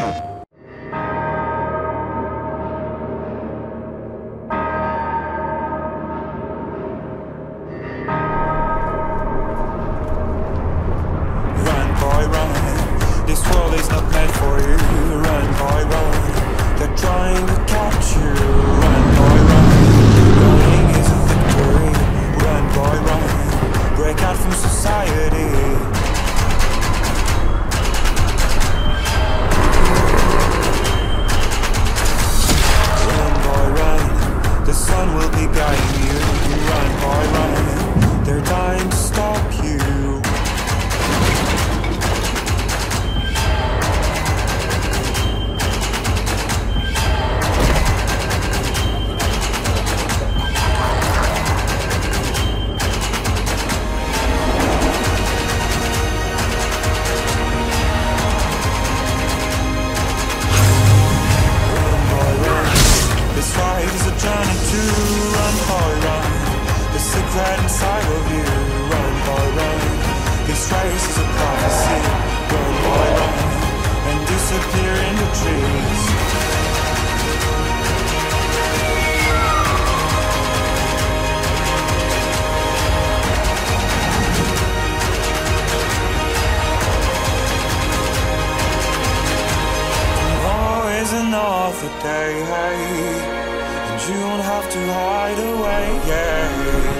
Run, stop you. This is a journey to run, run. The secret inside of you. This race is a prophecy, run, boy, run. And disappear in the trees. Tomorrow is another day, hey, and you don't have to hide away, yeah.